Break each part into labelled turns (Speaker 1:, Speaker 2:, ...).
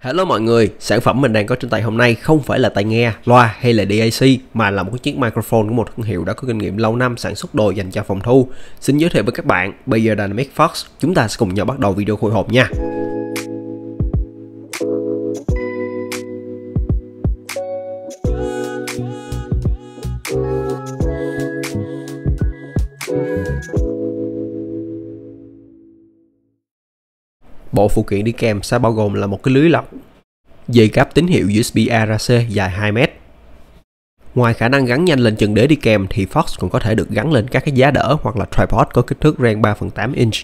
Speaker 1: Hello mọi người, sản phẩm mình đang có trên tay hôm nay không phải là tai nghe, loa hay là DAC mà là một cái chiếc microphone của một thương hiệu đã có kinh nghiệm lâu năm sản xuất đồ dành cho phòng thu. Xin giới thiệu với các bạn, bây giờ Dynamic Fox, chúng ta sẽ cùng nhau bắt đầu video khui hộp nha. Bộ phụ kiện đi kèm sẽ bao gồm là một cái lưới lọc, dây cáp tín hiệu USB A ra C dài 2 mét. Ngoài khả năng gắn nhanh lên chân đế đi kèm thì Fox còn có thể được gắn lên các cái giá đỡ hoặc là tripod có kích thước ren 3 phần 8 inch.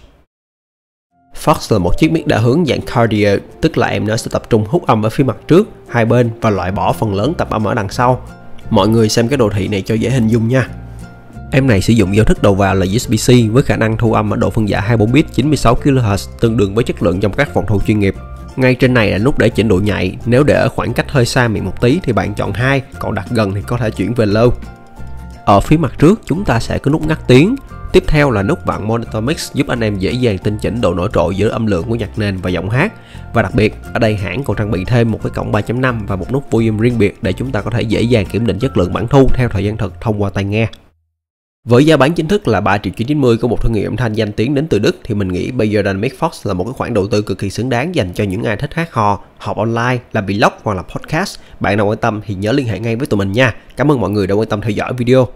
Speaker 1: Fox là một chiếc mic đa hướng dạng cardio, tức là em nó sẽ tập trung hút âm ở phía mặt trước, hai bên và loại bỏ phần lớn tập âm ở đằng sau. Mọi người xem cái đồ thị này cho dễ hình dung nha. Em này sử dụng giao thức đầu vào là USB-C với khả năng thu âm ở độ phân giải 24 bit 96 kHz tương đương với chất lượng trong các phòng thu chuyên nghiệp. Ngay trên này là nút để chỉnh độ nhạy, nếu để ở khoảng cách hơi xa miệng một tí thì bạn chọn hai, còn đặt gần thì có thể chuyển về low. Ở phía mặt trước chúng ta sẽ có nút ngắt tiếng, Tiếp theo là nút vặn Monitor Mix giúp anh em dễ dàng tinh chỉnh độ nổi trội giữa âm lượng của nhạc nền và giọng hát. Và đặc biệt, ở đây hãng còn trang bị thêm một cái cổng 3.5 và một nút volume riêng biệt để chúng ta có thể dễ dàng kiểm định chất lượng bản thu theo thời gian thực thông qua tai nghe. Với giá bán chính thức là 3 triệu 990 của một thương hiệu âm thanh danh tiếng đến từ Đức thì mình nghĩ bây giờ Dynamic Fox là một cái khoản đầu tư cực kỳ xứng đáng dành cho những ai thích hát hò, học online, làm vlog hoặc là podcast. Bạn nào quan tâm thì nhớ liên hệ ngay với tụi mình nha. Cảm ơn mọi người đã quan tâm theo dõi video.